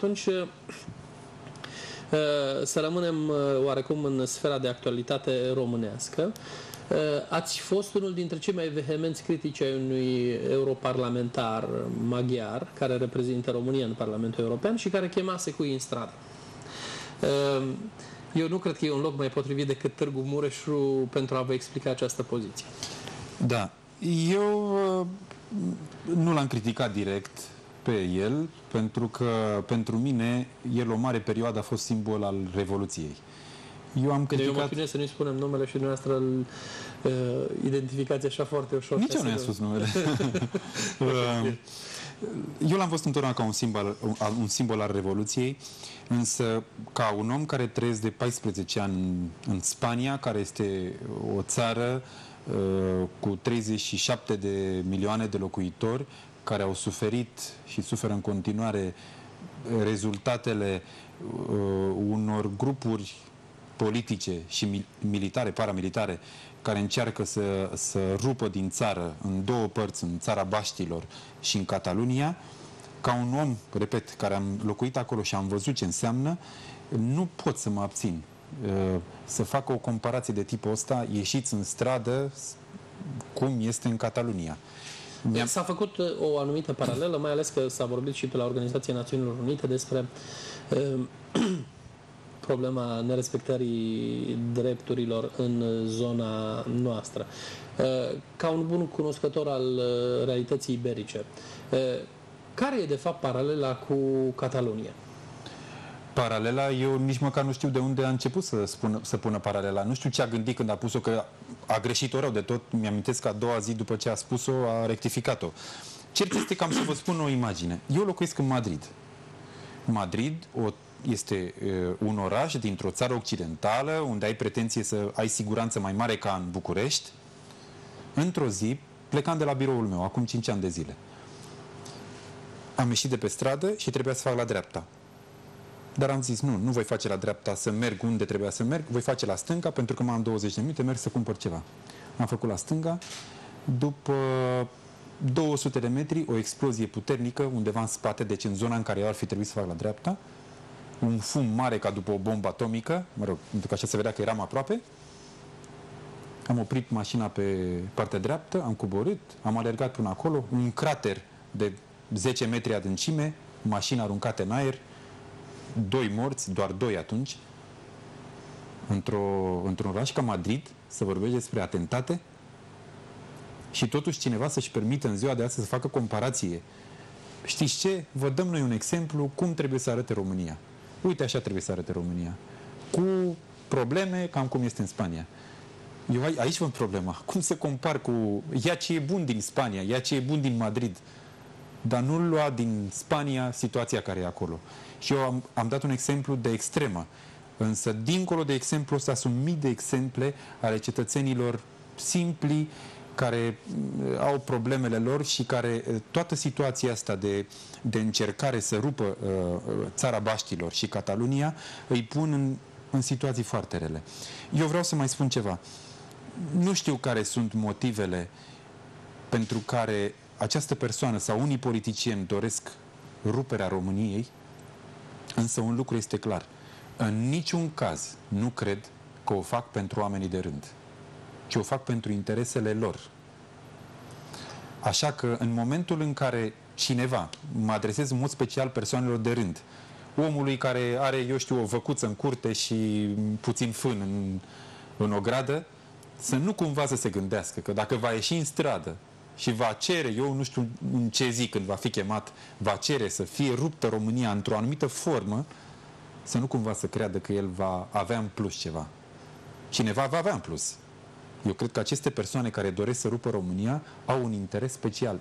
atunci uh, să rămânem uh, oarecum în sfera de actualitate românească. Uh, ați fost unul dintre cei mai vehemenți critici ai unui europarlamentar maghiar care reprezintă România în Parlamentul European și care chemase cu în stradă. Eu nu cred că e un loc mai potrivit decât Târgu Mureșu pentru a vă explica această poziție. Da. Eu nu l-am criticat direct pe el, pentru că pentru mine el o mare perioadă a fost simbol al Revoluției. Eu am criticat... Eu mă să nu-i spunem numele și dumneavoastră îl uh, identificați așa foarte ușor. Nici eu nu i-am spus numele. Uh, eu l-am văzut întotdeauna ca un simbol, un simbol al Revoluției, însă ca un om care trăiesc de 14 ani în Spania, care este o țară uh, cu 37 de milioane de locuitori, care au suferit și suferă în continuare rezultatele uh, unor grupuri politice și militare, paramilitare, care încearcă să, să rupă din țară în două părți, în țara Baștilor și în Catalunia, ca un om, repet, care am locuit acolo și am văzut ce înseamnă, nu pot să mă abțin uh, să fac o comparație de tipul ăsta, ieșiți în stradă cum este în Catalunia. S-a făcut uh, o anumită paralelă, mai ales că s-a vorbit și pe la Organizația Națiunilor Unite despre uh, problema nerespectării drepturilor în zona noastră. Uh, ca un bun cunoscător al uh, realității iberice, uh, care e de fapt paralela cu Catalunia? Paralela, eu nici măcar nu știu de unde a început să, spună, să pună paralela. Nu știu ce a gândit când a pus-o, că a greșit-o rău de tot. Mi-amintesc că a doua zi după ce a spus-o, a rectificat-o. Cert este că am să vă spun o imagine. Eu locuiesc în Madrid. Madrid o, este uh, un oraș dintr-o țară occidentală unde ai pretenție să ai siguranță mai mare ca în București. Într-o zi, plecam de la biroul meu, acum 5 ani de zile. Am ieșit de pe stradă și trebuia să fac la dreapta. Dar am zis, nu, nu voi face la dreapta să merg unde trebuia să merg, voi face la stânga, pentru că mai am 20 de minute, merg să cumpăr ceva. Am făcut la stânga, după 200 de metri, o explozie puternică undeva în spate, deci în zona în care eu ar fi trebuit să fac la dreapta, un fum mare ca după o bombă atomică, mă rog, pentru că așa se vedea că eram aproape, am oprit mașina pe partea dreaptă, am coborât, am alergat până acolo, un crater de 10 metri adâncime, mașina aruncată în aer, doi morți, doar doi atunci, într-o, într-un oraș ca Madrid, să vorbești despre atentate și totuși cineva să-și permită în ziua de astăzi să facă comparație. Știți ce? Vă dăm noi un exemplu cum trebuie să arate România. Uite, așa trebuie să arate România. Cu probleme, cam cum este în Spania. Eu aici văd problema. Cum se compar cu... Ia ce e bun din Spania, ia ce e bun din Madrid, dar nu lua din Spania situația care e acolo. Și eu am, am dat un exemplu de extremă. Însă, dincolo de exemplu ăsta, sunt mii de exemple ale cetățenilor simpli care mm, au problemele lor și care toată situația asta de, de încercare să rupă uh, țara Baștilor și Catalunia îi pun în, în situații foarte rele. Eu vreau să mai spun ceva. Nu știu care sunt motivele pentru care această persoană sau unii politicieni doresc ruperea României, însă un lucru este clar. În niciun caz nu cred că o fac pentru oamenii de rând, ci o fac pentru interesele lor. Așa că în momentul în care cineva, mă adresez în mod special persoanelor de rând, omului care are, eu știu, o văcuță în curte și puțin fân în, în o gradă, să nu cumva să se gândească că dacă va ieși în stradă și va cere, eu nu știu în ce zi când va fi chemat, va cere să fie ruptă România într-o anumită formă, să nu cumva să creadă că el va avea în plus ceva. Cineva va avea în plus. Eu cred că aceste persoane care doresc să rupă România au un interes special.